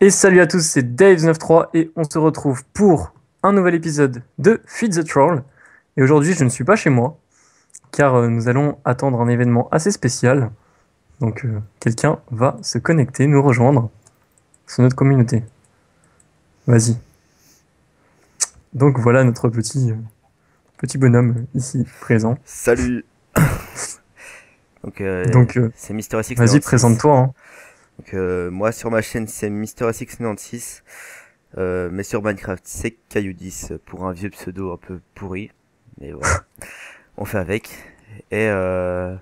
Et salut à tous, c'est Dave93 et on se retrouve pour un nouvel épisode de Feed the Troll. Et aujourd'hui, je ne suis pas chez moi, car euh, nous allons attendre un événement assez spécial. Donc, euh, quelqu'un va se connecter, nous rejoindre sur notre communauté. Vas-y. Donc voilà notre petit, euh, petit bonhomme ici présent. Salut Donc, euh, Donc, euh, c'est Mister. Vas-y, présente-toi. hein. Donc, euh, moi sur ma chaîne c'est Mister 96 euh, mais sur Minecraft c'est Caillou10 pour un vieux pseudo un peu pourri. Mais voilà, on fait avec. Et euh,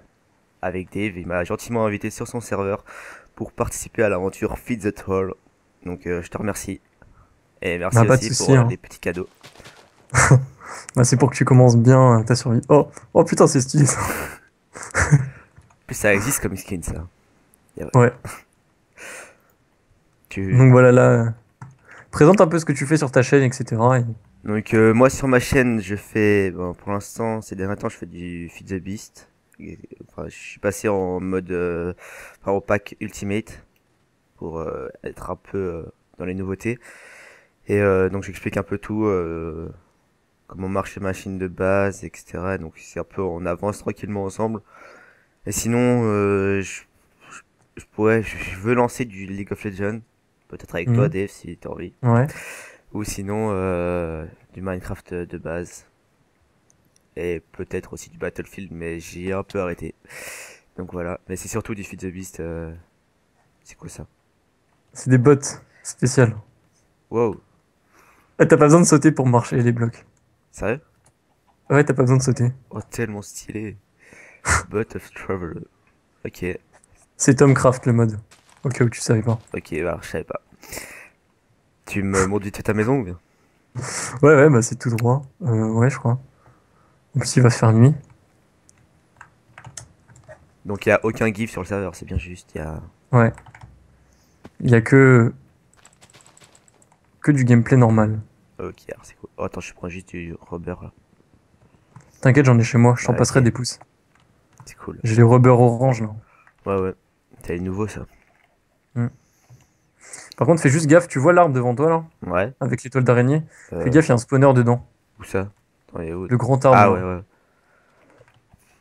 avec Dave, il m'a gentiment invité sur son serveur pour participer à l'aventure Feed the Troll. Donc euh, je te remercie. Et merci Bah, aussi pour euh, hein. les petits cadeaux. Bah, c'est pour que tu commences bien euh, ta survie. Oh, oh putain, c'est stylé ça. Plus ça existe comme skin ça. Ouais. Tu... Donc voilà, là. euh, Présente un peu ce que tu fais sur ta chaîne, etc. et- Donc euh, moi sur ma chaîne je fais bon, pour l'instant ces derniers temps je fais du Feed the Beast. Et, enfin, je suis passé en mode euh, enfin, au pack Ultimate pour euh, être un peu euh, dans les nouveautés. Et euh, donc j'explique un peu tout euh, comment marche les machines de base, etc. Donc c'est un peu on avance tranquillement ensemble. Et sinon euh, je, je, je pourrais je veux lancer du League of Legends peut-être avec toi Mhm. Dave si t'as envie. Ouais. Ou sinon euh, du Minecraft de base. Et peut-être aussi du Battlefield, mais j'ai un peu arrêté. Donc voilà, mais c'est surtout du Feed the Beast. euh, C'est quoi ça? C'est des bots spéciales. Wow, Ah, t'as pas besoin de sauter pour marcher les blocs. sérieux? Ouais, t'as pas besoin de sauter. Oh, tellement stylé. Bot of Traveler. Ok, C'est Tomcraft le mode. Au cas où tu savais pas. ok, bah, je savais pas. Tu me vite fait ta maison ou bien? Ouais, ouais, bah c'est tout droit. Euh, ouais, je crois. En plus, il va se faire nuit. Donc il y a aucun GIF sur le serveur, c'est bien juste. Il y a. Ouais. Il y a que. que du gameplay normal. Ok, alors c'est cool. Oh, attends, je prends juste du rubber là. T'inquiète, j'en ai chez moi, je t'en Ouais, passerai des pouces. C'est cool. J'ai les rubber orange là. Ouais, ouais. T'as les nouveaux ça. Par contre, fais juste gaffe, tu vois l'arbre devant toi là Ouais. Avec l'étoile d'araignée euh, Fais gaffe, il y a un spawner dedans. Où ça? Attends, il est où Le grand arbre. Ah ouais, ouais.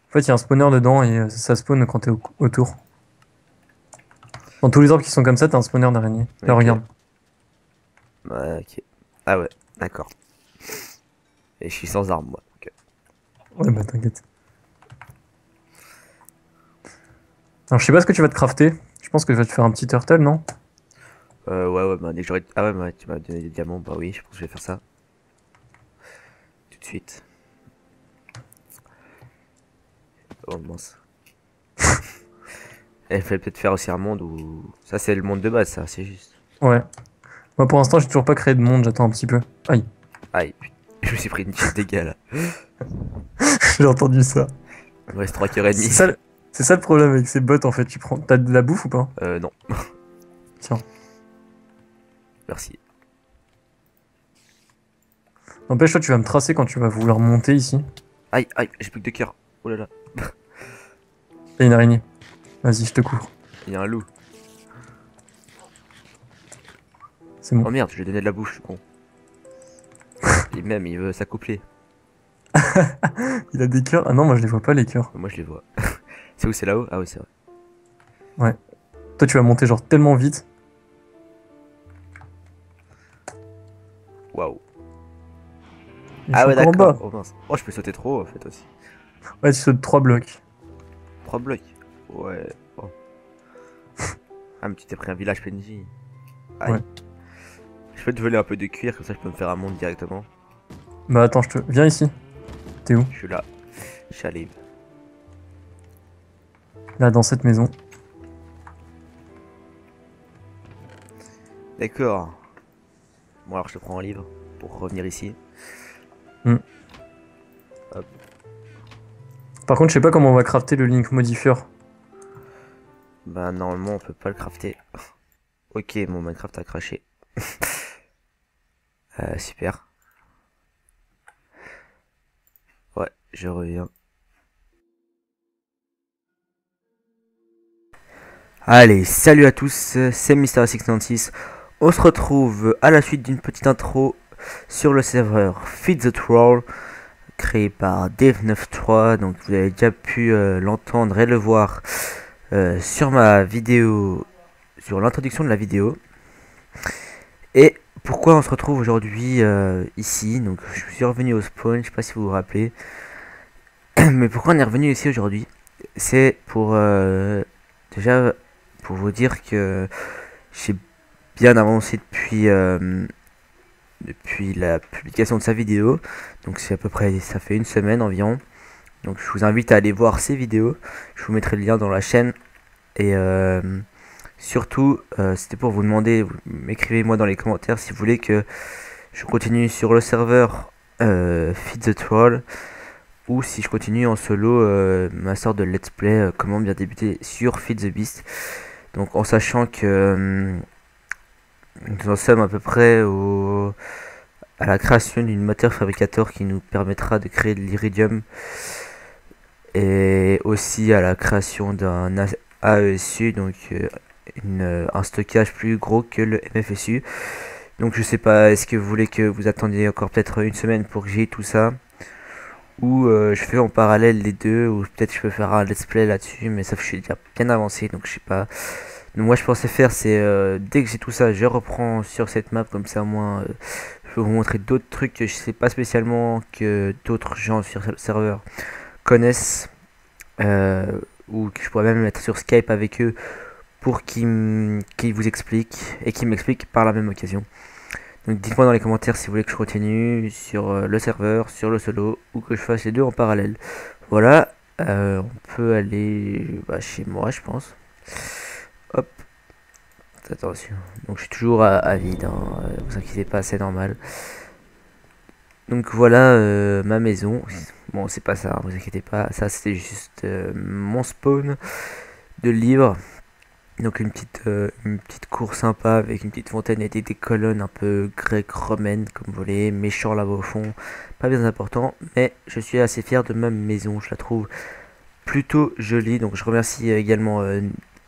En fait, il y a un spawner dedans et euh, ça spawn quand t'es au- autour. Dans tous les arbres qui sont comme ça, t'as un spawner d'araignée. Là, regarde. Ouais, ok. Ah ouais, d'accord. Et je suis sans arme, moi. ok. Ouais, bah t'inquiète. Alors, je sais pas ce que tu vas te crafter. Je pense que tu vas te faire un petit turtle, non? Euh, ouais, ouais, bah dès que j'aurai. Ah ouais, bah, tu m'as donné des diamants, bah oui, je pense que je vais faire ça. Tout de suite. Oh mince. Il fallait peut-être faire aussi un monde où. Ça, c'est le monde de base, ça, c'est juste. Ouais. Moi, pour l'instant, j'ai toujours pas créé de monde, j'attends un petit peu. Aïe, Aïe, putain. Je me suis pris une petite dégâts là. j'ai entendu ça. Il me reste 3 cœurs et C'est demi. ça, le- c'est ça le problème avec ces bots en fait. Tu prends, t'as de la bouffe ou pas Euh, non. Tiens. Merci. N'empêche, toi, tu vas me tracer quand tu vas vouloir monter ici. Aïe, aïe, j'ai plus que 2 cœurs. Oh là là. A une araignée. Vas-y, je te couvre. Il y a un loup. C'est bon. Oh merde, je lui ai donné de la bouffe, je suis con. Et même, il veut s'accoupler. Il a des cœurs. Ah non, moi je les vois pas les cœurs. Moi, je les vois. c'est où C'est là-haut? Ah oui, c'est vrai. Toi, tu vas monter genre tellement vite. Waouh. Ah ouais, d'accord. Oh. Oh, je peux sauter trop en fait aussi. Ouais, tu sautes 3 blocs. 3 blocs? Ouais. Oh. ah, mais tu t'es pris un village PNJ. Aïe. Ouais. Je peux te voler un peu de cuir, comme ça je peux me faire un monde directement. Bah attends, je te. Viens ici. T'es où? Je suis là. J'arrive. Là, dans cette maison. D'accord. Bon, alors je te prends un livre pour revenir ici. Par contre, je sais pas comment on va crafter le link modifier. Bah, normalement, on peut pas le crafter. ok, mon Minecraft a craché. Euh, super. Ouais, je reviens. Allez, salut à tous, c'est Mister 696. on se retrouve à la suite d'une petite intro sur le serveur Feed the Troll créé par Dave93 donc vous avez déjà pu euh, l'entendre et le voir euh, sur ma vidéo sur l'introduction de la vidéo. Et pourquoi on se retrouve aujourd'hui euh, ici? Donc je suis revenu au spawn je sais pas si vous vous rappelez. Mais pourquoi on est revenu ici aujourd'hui? C'est pour déjà pour vous dire que j'ai bien avancé depuis euh, depuis la publication de sa vidéo. Donc c'est à peu près ça fait une semaine environ. Donc je vous invite à aller voir ces vidéos. Je vous mettrai le lien dans la chaîne. Et euh, surtout, euh, c'était pour vous demander, m'écrivez moi dans les commentaires si vous voulez que je continue sur le serveur Feed the Troll ou si je continue en solo ma sorte de let's play comment bien débuter sur Feed the Beast. Donc en sachant que nous en sommes à peu près au, à la création d'une matière fabricateur qui nous permettra de créer de l'iridium et aussi à la création d'un AESU, donc euh, une, un stockage plus gros que le MFSU. Donc je sais pas, est-ce que vous voulez que vous attendiez encore peut-être une semaine pour que j'ai tout ça? Ou euh, je fais en parallèle les deux, ou peut-être je peux faire un let's play là-dessus, mais ça je suis déjà bien avancé, donc je sais pas. moi je pensais faire, c'est euh, dès que j'ai tout ça, je reprends sur cette map, comme ça au moins euh, je peux vous montrer d'autres trucs que je sais pas spécialement que d'autres gens sur le serveur connaissent, ou que je pourrais même mettre sur Skype avec eux pour qu'ils vous expliquent et qu'ils m'expliquent par la même occasion. Donc dites-moi dans les commentaires si vous voulez que je continue sur euh, le serveur, sur le solo, ou que je fasse les deux en parallèle. Voilà, euh, on peut aller bah, chez moi je pense. Hop, attention. Donc je suis toujours à, vide, hein. Euh, vous inquiétez pas, c'est normal. Donc voilà ma maison. Bon, c'est pas ça, hein, vous inquiétez pas. Ça, c'était juste mon spawn de livres. Donc une petite, euh, une petite cour sympa avec une petite fontaine. Et des, colonnes un peu grecques, romaines comme vous voulez, méchant là-bas au fond, pas bien important, mais je suis assez fier de ma maison, je la trouve plutôt jolie, donc je remercie également euh,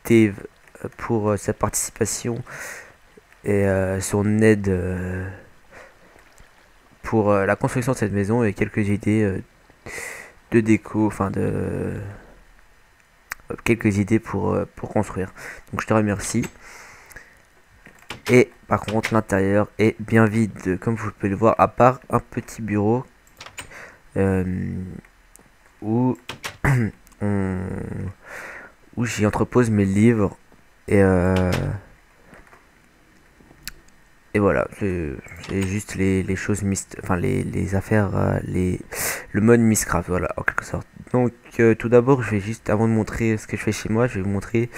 Dave euh, pour sa participation et son aide pour la construction de cette maison et quelques idées de déco, enfin de quelques idées pour, euh, pour construire. Donc je te remercie. Et par contre l'intérieur est bien vide comme vous pouvez le voir à part un petit bureau euh, où où j'y entrepose mes livres et euh, et voilà c'est juste les, les choses enfin les, les affaires les le mode Miscraft voilà en quelque sorte donc euh, tout d'abord, je vais juste, avant de montrer ce que je fais chez moi, je vais vous montrer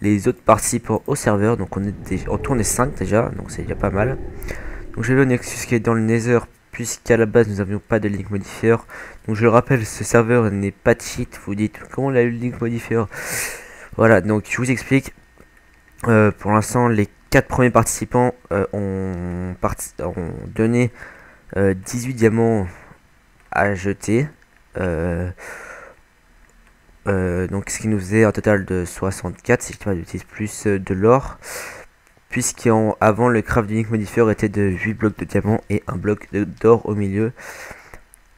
les autres participants au serveur. Donc on est déjà, en tourne 5 déjà, donc c'est déjà pas mal. Donc j'ai le Nexus qui est dans le Nether, puisqu'à la base nous n'avions pas de link modifier. Donc je le rappelle, ce serveur n'est pas de cheat. Vous dites comment on a eu le link modifier? Voilà, donc je vous explique. Euh, pour l'instant, les 4 premiers participants euh, ont, donné 18 diamants à jeter. Euh, euh, donc ce qui nous faisait un total de 64 si je ne pas plus euh, de l'or puisqu'avant le craft d'unique modifier était de 8 blocs de diamant et un bloc d'or au milieu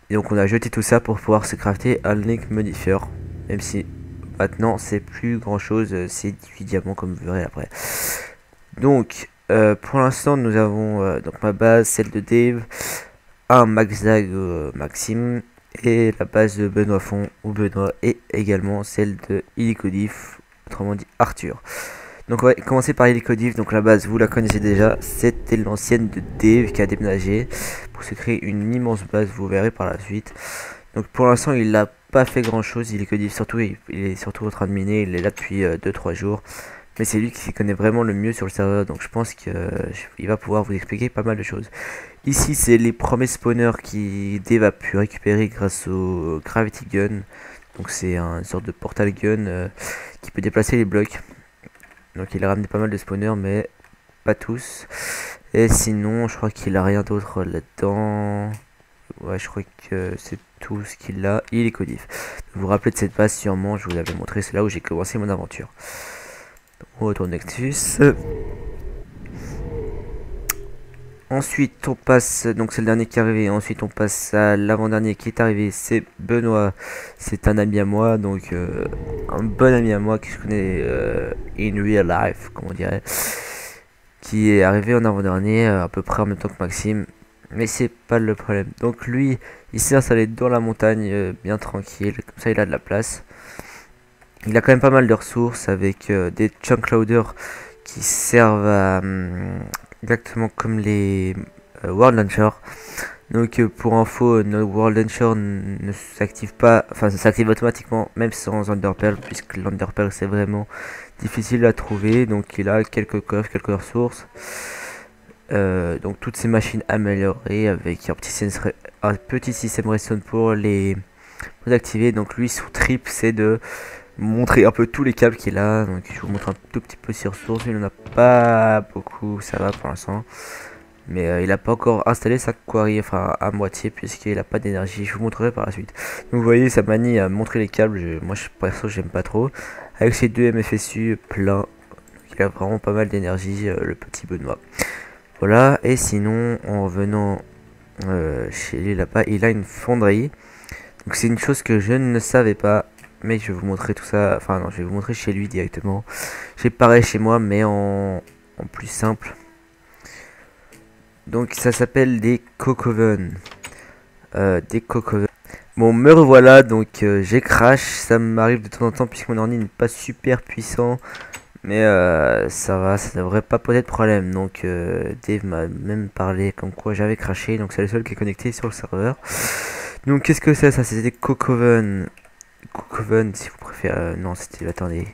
et donc on a jeté tout ça pour pouvoir se crafter un unique modifier même si maintenant c'est plus grand chose c'est 18 diamants comme vous verrez après donc pour l'instant nous avons donc ma base celle de Dave un Maxag Maxime et la base de Benoît Font ou Benoît et également celle de Illicodif, autrement dit Arthur. Donc on va commencer par Illicodif, donc la base vous la connaissez déjà, c'était l'ancienne de Dave qui a déménagé pour se créer une immense base, vous verrez par la suite. Donc pour l'instant il n'a pas fait grand chose, Illicodif surtout il, est surtout en train de miner, il est là depuis 2-3 euh, jours. Mais c'est lui qui connaît vraiment le mieux sur le serveur, donc je pense qu'il va pouvoir vous expliquer pas mal de choses. Ici, c'est les premiers spawners qui a pu récupérer grâce au Gravity Gun. Donc c'est une sorte de portal gun euh, qui peut déplacer les blocs. Donc il a ramené pas mal de spawners, mais pas tous. Et sinon, je crois qu'il a rien d'autre là-dedans. Ouais, je crois que c'est tout ce qu'il a. Il est codif. Vous vous rappelez de cette base sûrement, je vous l'avais montré, c'est là où j'ai commencé mon aventure. On retourne Nexus. Ensuite, on passe, donc c'est le dernier qui est arrivé. Ensuite, on passe à l'avant-dernier qui est arrivé. C'est Benoît. C'est un ami à moi, donc euh, un bon ami à moi que je connais euh, in real life, comme on dirait. Qui est arrivé en avant-dernier, euh, à peu près en même temps que Maxime. Mais c'est pas le problème. Donc lui, il s'est installé dans la montagne, bien tranquille. Comme ça, il a de la place. Il a quand même pas mal de ressources avec des chunk loaders qui servent à, hum, exactement comme les euh, World Launcher. Donc euh, pour info, notre World Launcher ne s'active pas, enfin ça s'active automatiquement même sans Underpearl puisque l'Underpearl c'est vraiment difficile à trouver. Donc il a quelques coffres, quelques ressources. Euh, donc toutes ces machines améliorées avec un petit, un petit système redstone pour les, pour activer. Donc lui son trip c'est de montrer un peu tous les câbles qu'il a. Donc je vous montre un tout petit peu ses ressources. Il n'en a pas beaucoup, ça va pour l'instant. Mais euh, il n'a pas encore installé sa quarry, enfin à moitié, puisqu'il n'a pas d'énergie. Je vous montrerai par la suite. Donc vous voyez sa manie à montrer les câbles. moi je, perso j'aime pas trop. Avec ses deux MFSU plein. il a vraiment pas mal d'énergie, euh, le petit Benoît. Voilà, et sinon en revenant euh, chez lui là-bas, il a une fonderie. Donc c'est une chose que je ne savais pas mais je vais vous montrer tout ça. Enfin, non, je vais vous montrer chez lui directement. J'ai pareil chez moi, mais en, plus simple. Donc, ça s'appelle des cocoven. Euh, des cocoven. Bon, me revoilà, donc euh, j'ai crash. Ça m'arrive de temps en temps, puisque mon ordi n'est pas super puissant. Mais euh, ça va, ça devrait pas poser de problème. Donc, euh, Dave m'a même parlé comme quoi j'avais craché. Donc, c'est le seul qui est connecté sur le serveur. Donc, qu'est-ce que c'est ça? C'est des cocoven. Coven, si vous préférez. Euh, non, c'était. Attendez.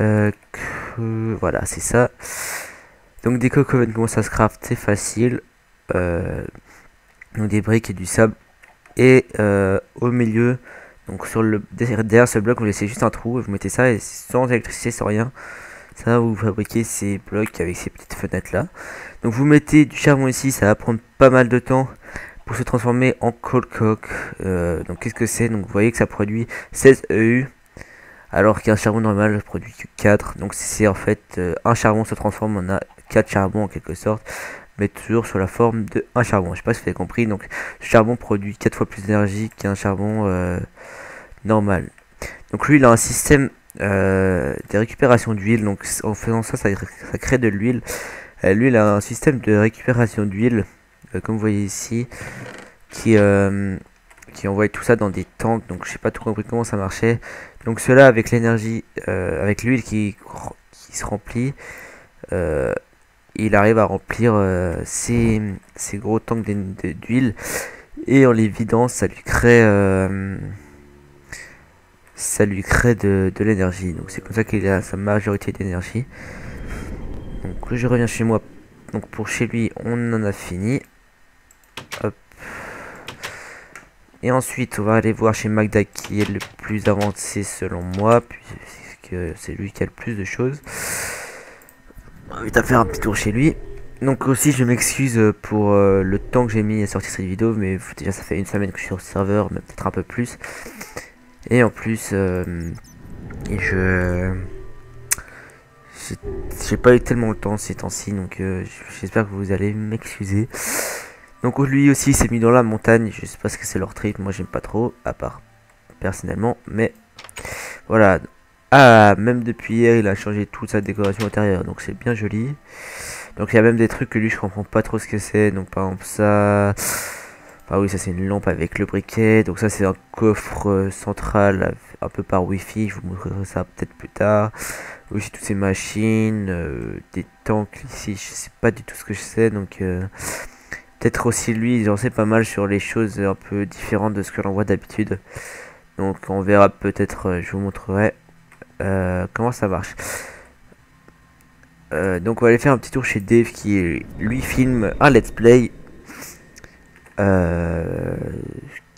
Euh, voilà, c'est ça. Donc, des Coven, comment ça se craft? C'est facile. Euh, donc, des briques et du sable. Et au milieu, donc sur le derrière ce bloc, vous laissez juste un trou et vous mettez ça et sans électricité, sans rien. Ça, vous fabriquez ces blocs avec ces petites fenêtres là. Donc, vous mettez du charbon ici, ça va prendre pas mal de temps pour se transformer en cold coke. Euh, donc qu'est-ce que c'est? Donc vous voyez que ça produit 16 EU alors qu'un charbon normal produit que 4. Donc c'est en fait euh, un charbon se transforme en a 4 charbons en quelque sorte, mais toujours sur la forme de un charbon. Je sais pas si vous avez compris. Donc ce charbon produit 4 fois plus d'énergie qu'un charbon euh, normal. Donc lui il a un système de récupération d'huile. Donc en faisant ça, ça, ça crée de l'huile. lui il a un système de récupération d'huile euh, comme vous voyez ici, qui, euh, qui envoie tout ça dans des tanks. Donc je sais pas tout compris comment ça marchait. Donc cela avec l'énergie, euh, avec l'huile qui, qui, se remplit, il arrive à remplir ces, ces, gros tanks d'huile. Et en les vidant, ça lui crée ça lui crée de, de l'énergie. Donc c'est comme ça qu'il a sa majorité d'énergie. Donc je reviens chez moi. Donc pour chez lui, on en a fini. Et ensuite, on va aller voir chez Magda qui est le plus avancé selon moi, puisque c'est lui qui a le plus de choses. On va vite faire un petit tour chez lui. Donc aussi, je m'excuse pour euh, le temps que j'ai mis à sortir cette vidéo, mais déjà ça fait une semaine que je suis sur le serveur, mais peut-être un peu plus. Et en plus, euh, je j'ai pas eu tellement le temps ces temps-ci, donc euh, j'espère que vous allez m'excuser. Donc lui aussi s'est mis dans la montagne, je sais pas ce que c'est leur trip, moi j'aime pas trop, à part personnellement, mais voilà. Ah, même depuis hier il a changé toute sa décoration intérieure, donc c'est bien joli. Donc il y a même des trucs que lui je comprends pas trop ce que c'est, donc par exemple ça... Ah oui, ça c'est une lampe avec le briquet. Donc ça c'est un coffre euh, central un peu par wifi. Je vous montrerai ça peut-être plus tard. Aussi toutes ces machines, euh, des tanks ici. Je sais pas du tout ce que je sais. Donc euh, Peut-être aussi lui, il en sait pas mal sur les choses un peu différentes de ce que l'on voit d'habitude. Donc on verra peut-être, euh, je vous montrerai euh, comment ça marche. Euh, donc on va aller faire un petit tour chez Dave qui lui filme un let's play.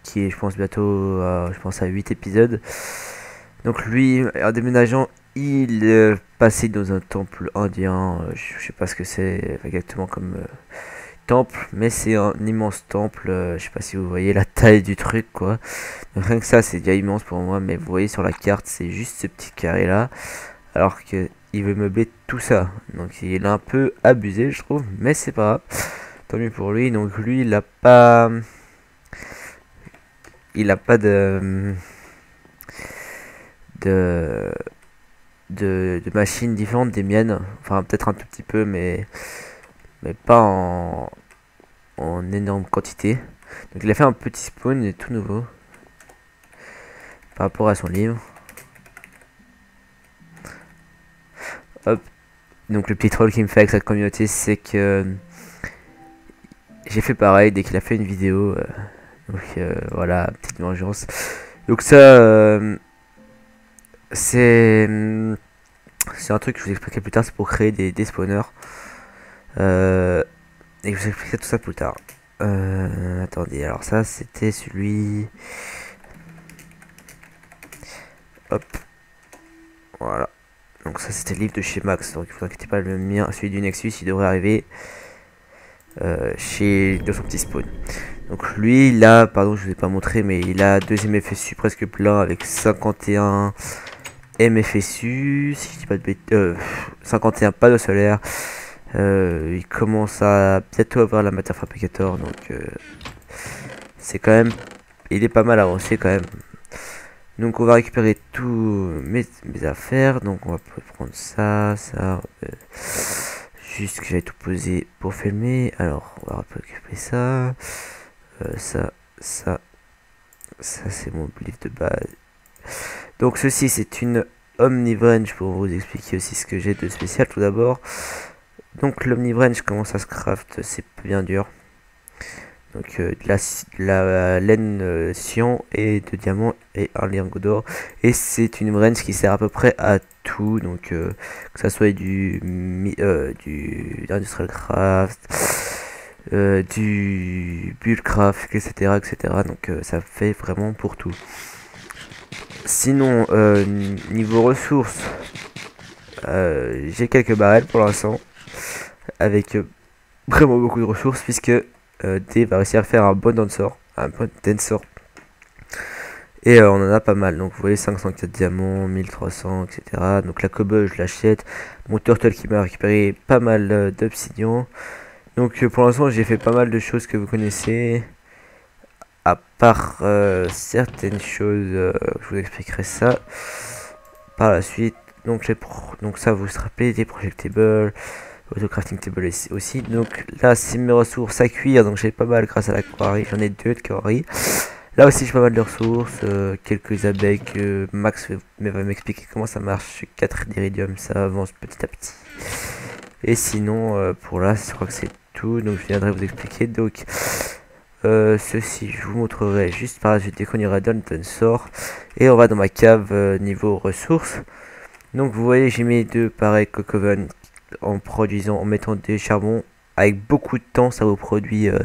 qui est je pense bientôt je pense à 8 épisodes. Donc lui en déménageant il passé dans un temple indien. je sais pas ce que c'est exactement comme temple, mais c'est un immense temple. Euh, je sais pas si vous voyez la taille du truc, quoi. rien que ça, c'est déjà immense pour moi, mais vous voyez sur la carte, c'est juste ce petit carré là, alors que il veut meubler tout ça. Donc il est un peu abusé, je trouve, mais c'est pas grave. tant mieux pour lui. Donc lui, il a pas, il a pas de de de, de machines différentes des miennes. Enfin, peut-être un tout petit peu, mais mais pas en en énorme quantité. Donc il a fait un petit spawn, tout nouveau par rapport à son livre. Hop. Donc le petit troll qui me fait avec sa communauté, c'est que j'ai fait pareil dès qu'il a fait une vidéo. Euh, donc euh, voilà, petite vengeance. Donc ça, euh, c'est c'est un truc que je vous expliquerai plus tard, c'est pour créer des, des spawners. Et je vous expliquerai tout ça plus tard. attendez, alors ça c'était celui... Hop. Voilà. Donc ça c'était le livre de chez Max, donc vous inquiétez pas, le mien, celui du Nexus, il devrait arriver euh, chez son petit spawn. Donc lui, là, pardon, je vous ai pas montré, mais il a deuxième FSU presque plein avec 51 MFSU, si je dis pas de bêtises, euh, 51 panneaux solaires. Euh, il commence à bientôt avoir la matière fabricator, donc euh, c'est quand même, il est pas mal avancé quand même. Donc on va récupérer tous mes, affaires. Donc on va prendre ça, ça. Euh, juste que j'avais tout posé pour filmer. Alors on va récupérer ça. Ça, ça. Ça c'est mon livre de base. Donc ceci c'est une Omnivrange pour vous expliquer aussi ce que j'ai de spécial tout d'abord. Donc l'Omnivrange comment ça se craft c'est bien dur. Donc euh, de, la, la, laine euh, et de diamant et un lingot d'or. Et c'est une range qui sert à peu près à tout. Donc euh, que ça soit du, euh, du industrial craft, du bullcraft, etc. etc. Donc ça fait vraiment pour tout. Sinon, niveau ressources, j'ai quelques barrels pour l'instant. Avec vraiment beaucoup de ressources puisque euh, D va réussir à faire un bon dancer, un bon dancer. Et euh, on en a pas mal. Donc vous voyez 504 diamants, 1300, etc. Donc la cobble je l'achète. Mon turtle qui m'a récupéré pas mal euh, d'obsidian. Donc pour l'instant j'ai fait pas mal de choses que vous connaissez. À part certaines choses, je vous expliquerai ça par la suite. Donc, donc ça vous se rappelez des projectables crafting table aussi. Donc là, c'est mes ressources à cuire. Donc j'ai pas mal grâce à la quarry. J'en ai deux de quarry. Là aussi, j'ai pas mal de ressources. Euh, quelques abeilles que Max va m'expliquer comment ça marche. 4 d'iridium, ça avance petit à petit. Et sinon, euh, pour là, je crois que c'est tout. Donc je viendrai vous expliquer. Donc euh, ceci, je vous montrerai juste par la suite dès qu'on ira dans le sort. Et on va dans ma cave niveau ressources. Donc vous voyez, j'ai mis deux pareils cocoven en produisant, en mettant des charbons. Avec beaucoup de temps, ça vous produit euh,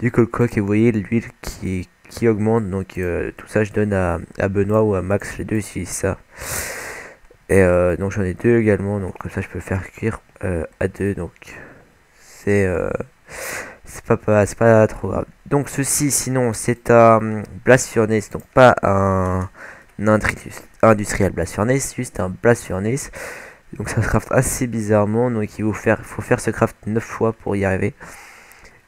du coq et vous voyez l'huile qui, qui augmente. Donc euh, tout ça, je donne à, à, Benoît ou à Max, les deux utilisent ça. Et euh, donc j'en ai deux également, donc comme ça je peux faire cuire à deux. Donc c'est c'est pas, pas, pas trop grave. Donc ceci, sinon, c'est un blast furnace, donc pas un, un industriel blast furnace, juste un blast furnace. Donc ça se craft assez bizarrement. Donc il faut faire, faut faire ce craft 9 fois pour y arriver.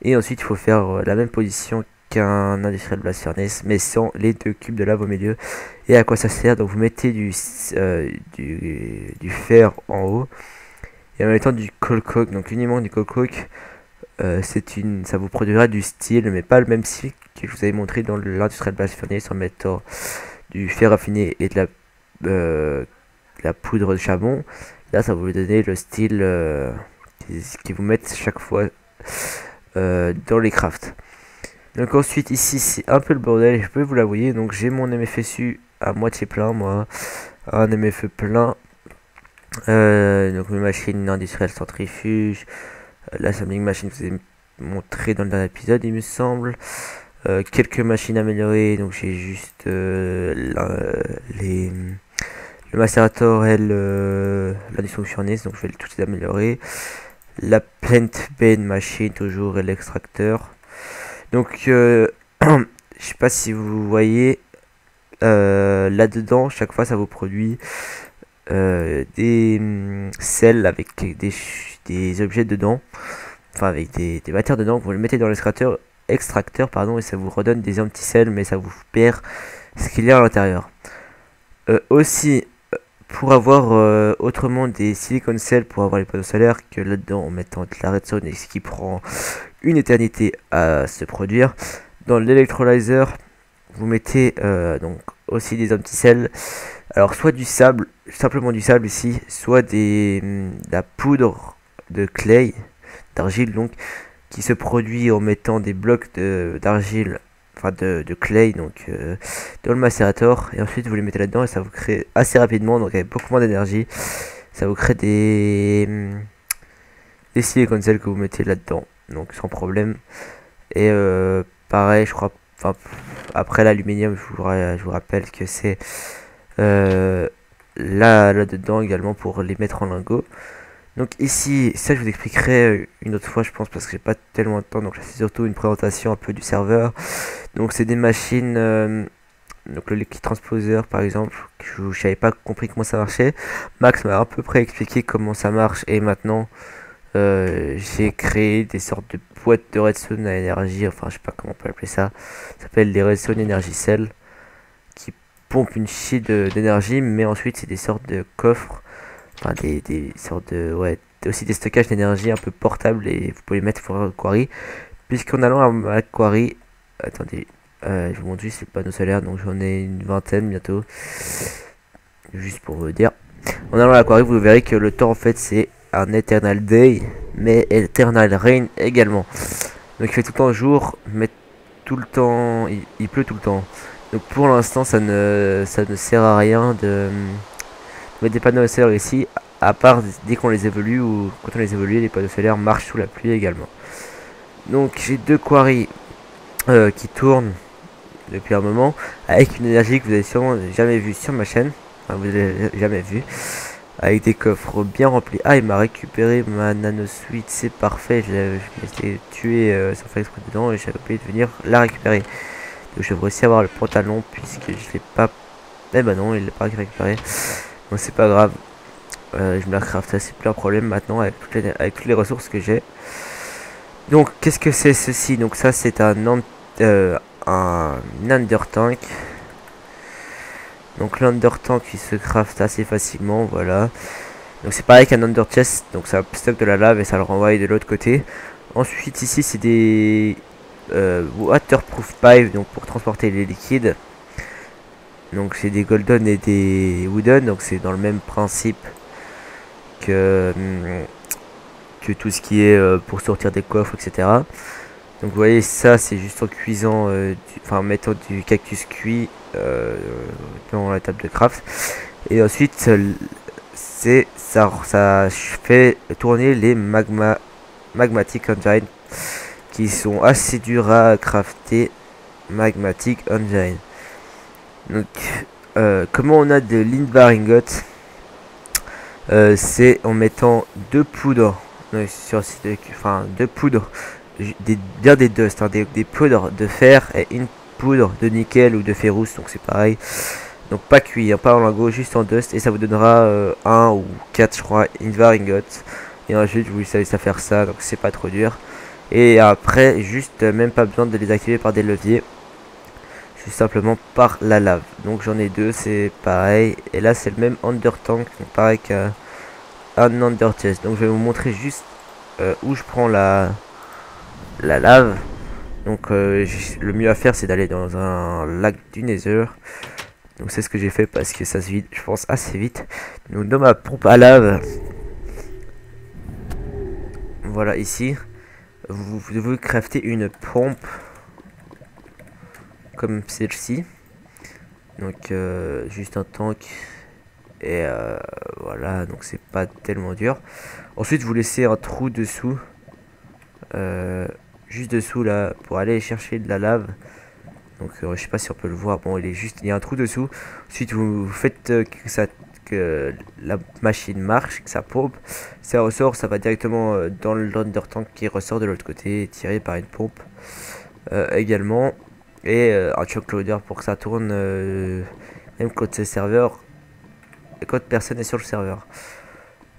Et ensuite il faut faire euh, la même position qu'un industriel blast furnace. Mais sans les deux cubes de lave au milieu. Et à quoi ça sert? Donc vous mettez du, euh, du, fer en haut. Et en mettant du coal coke. Donc uniquement du coal coke. Euh, une, ça vous produira du style. Mais pas le même style que je vous avais montré dans l'industriel blast furnace. En mettant du fer raffiné et de la la poudre de charbon. Là, ça vous donner le style euh, qui, vous met chaque fois euh, dans les crafts. Donc ensuite ici c'est un peu le bordel, je peux vous l'avouer. Donc j'ai mon MFSU à moitié plein moi, un MFE plein. Euh, donc mes machines industrielles centrifuges, l'assembling machine je vous ai montré dans le dernier épisode il me semble. quelques machines améliorées, donc j'ai juste les le macerator et le, la furnace, donc je vais tout améliorer. La plant bin machine toujours et l'extracteur. Donc euh, je sais pas si vous voyez euh, là-dedans, chaque fois ça vous produit euh, des hum, selles avec des, des objets dedans. enfin avec des, des matières dedans, vous le mettez dans l'extracteur, extracteur pardon, et ça vous redonne des anticelles, mais ça vous perd ce qu'il y a à l'intérieur. Euh, aussi, pour avoir euh, autrement des silicon cells pour avoir les panneaux solaires que là-dedans en mettant de la redstone et ce qui prend une éternité à se produire. Dans l'électrolyzer, vous mettez donc aussi des anticelles. Alors soit du sable, simplement du sable ici, soit hum, de la poudre de clay, d'argile donc, qui se produit en mettant des blocs d'argile, enfin de, clay, donc euh, dans le macérator, et ensuite vous les mettez là-dedans et ça vous crée assez rapidement, donc avec beaucoup moins d'énergie, ça vous crée des, des silicon cells que vous mettez là-dedans, donc sans problème. Et euh, pareil, je crois, enfin après l'aluminium, je, vous, rappelle que c'est euh, là, là dedans également pour les mettre en lingot. Donc ici, ça je vous expliquerai une autre fois je pense parce que j'ai pas tellement de temps. Donc là c'est surtout une présentation un peu du serveur. Donc c'est des machines, euh, donc le liquid transposer par exemple, que je n'avais pas compris comment ça marchait. Max m'a à peu près expliqué comment ça marche et maintenant euh, j'ai créé des sortes de boîtes de redstone à énergie, enfin je sais pas comment on peut appeler ça. Ça s'appelle des redstone energy cells qui pompent une chie d'énergie mais ensuite c'est des sortes de coffres enfin des, des sortes de ouais aussi des stockages d'énergie un peu portables et vous pouvez les mettre pour quarry puisqu'en allant à quarry attendez euh, je vous montre juste les panneaux solaires donc j'en ai une vingtaine bientôt. Juste pour vous dire. En allant à la quarry vous verrez que le temps en fait c'est un eternal day mais eternal rain également. Donc il fait tout le temps jour mais tout le temps il, il pleut tout le temps. Donc pour l'instant ça ne ça ne sert à rien de mettre des panneaux solaires ici, à part dès qu'on les évolue ou quand on les évolue, les panneaux solaires marchent sous la pluie également. Donc j'ai deux quarries euh, qui tournent depuis un moment avec une énergie que vous avez sûrement jamais vue sur ma chaîne, enfin vous avez jamais vu, avec des coffres bien remplis. Ah il m'a récupéré ma nano suite, c'est parfait, je l'ai tué euh, sans faire exprès dedans et j'avais oublié de venir la récupérer. Donc je devrais aussi avoir le pantalon puisque je l'ai pas... Eh ben non, il l'a pas récupéré. C'est pas grave. Euh, je me la craft, c'est plus un problème maintenant avec toutes les, ressources que j'ai. Donc, qu'est-ce que c'est ceci? Donc, ça, c'est un, euh, un tank. Donc, l'under-tank, il se craft assez facilement, voilà. Donc, c'est pareil qu'un under chest. Donc, ça stock de la lave et ça le renvoie de l'autre côté. Ensuite, ici, c'est des euh, waterproof pipes, donc pour transporter les liquides. Donc c'est des golden et des wooden, donc c'est dans le même principe que, hum, que tout ce qui est euh, pour sortir des coffres, etc. Donc vous voyez ça c'est juste en cuisant, euh, enfin en mettant du cactus cuit euh, dans la table de craft. Et ensuite c'est ça, ça fait tourner les magma, magmatic engine qui sont assez durs à crafter. Magmatic engine. Donc, euh, comment on a de l'Invar ingot euh, C'est en mettant deux poudres, sur, enfin deux poudres, des, bien des dust, des, poudres de fer et une poudre de nickel ou de ferrousse, donc c'est pareil. Donc pas cuit, pas en lingot, juste en dust, et ça vous donnera euh, un ou quatre, je crois, Invar ingot. Et ensuite, vous savez ça faire ça, donc c'est pas trop dur. Et après, juste même pas besoin de les activer par des leviers simplement par la lave. Donc j'en ai deux, c'est pareil. Et là c'est le même under tank, pareil qu'un under chest. Donc je vais vous montrer juste euh, où je prends la, la lave. Donc euh, le mieux à faire c'est d'aller dans un lac du Nether. Donc c'est ce que j'ai fait parce que ça se vide, je pense, assez vite. Donc dans ma pompe à lave, voilà ici, vous devez crafter une pompe comme celle-ci. Donc euh, juste un tank et euh, voilà donc c'est pas tellement dur. Ensuite vous laissez un trou dessous, euh, juste dessous là pour aller chercher de la lave. Donc je sais pas si on peut le voir. Bon il est juste il y a un trou dessous. Ensuite vous faites que ça que la machine marche, que ça pompe, ça ressort, ça va directement dans le tank qui ressort de l'autre côté, tiré par une pompe. également, et euh, un choc loader pour que ça tourne euh, même quand c'est serveur. Et quand personne est sur le serveur.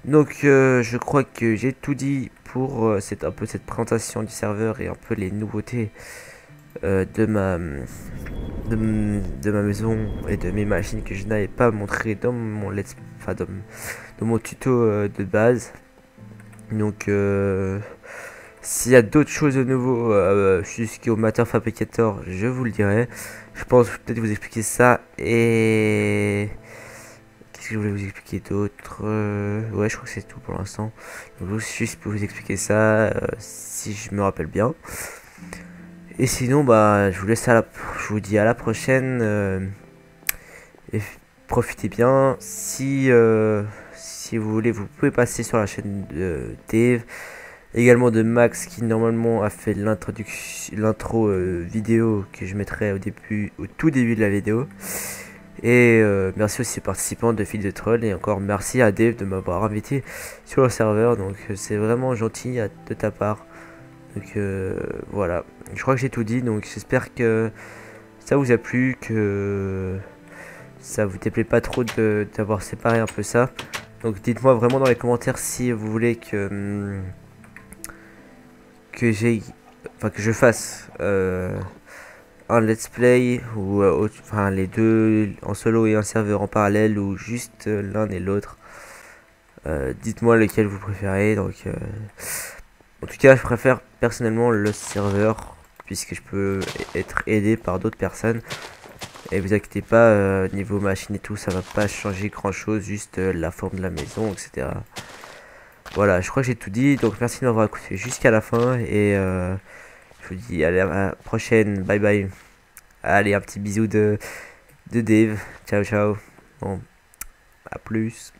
Donc je crois que j'ai tout dit pour cette, un peu cette présentation du serveur et un peu les nouveautés de ma de, ma maison et de mes machines que je n'avais pas montré dans mon let's dans, mon tuto euh, de base. Donc euh, s'il y a d'autres choses de nouveau euh, jusqu'au Matter Fabricator je vous le dirai je pense peut-être vous expliquer ça et qu'est-ce que je voulais vous expliquer d'autre ouais je crois que c'est tout pour l'instant donc juste pour vous expliquer ça si je me rappelle bien et sinon, bah, je vous laisse à la, je vous dis à la prochaine. Euh, et profitez bien. Si, euh, si vous voulez, vous pouvez passer sur la chaîne de Dave. Également de Max qui normalement a fait l'intro euh, vidéo que je mettrai au début, au tout début de la vidéo. Et merci aussi aux participants de Fil de Troll. Et encore merci à Dave de m'avoir invité sur le serveur. Donc c'est vraiment gentil de ta part. Donc euh, voilà, je crois que j'ai tout dit, donc j'espère que ça vous a plu, que ça vous déplaît pas trop d'avoir séparé un peu ça. Donc dites-moi vraiment dans les commentaires si vous voulez que hum, que j'ai enfin que je fasse euh, un let's play ou euh, enfin les deux en solo et un serveur en parallèle ou juste l'un et l'autre. dites-moi lequel vous préférez donc en tout cas, je préfère personnellement le serveur, puisque je peux être aidé par d'autres personnes. Et vous inquiétez pas, euh, niveau machine et tout, ça va pas changer grand chose, juste euh, la forme de la maison, etc. Voilà, je crois que j'ai tout dit, donc merci de m'avoir écouté jusqu'à la fin, et euh, je vous dis à la prochaine, bye bye. Allez, un petit bisou de, de Dave, ciao ciao. Bon, à plus.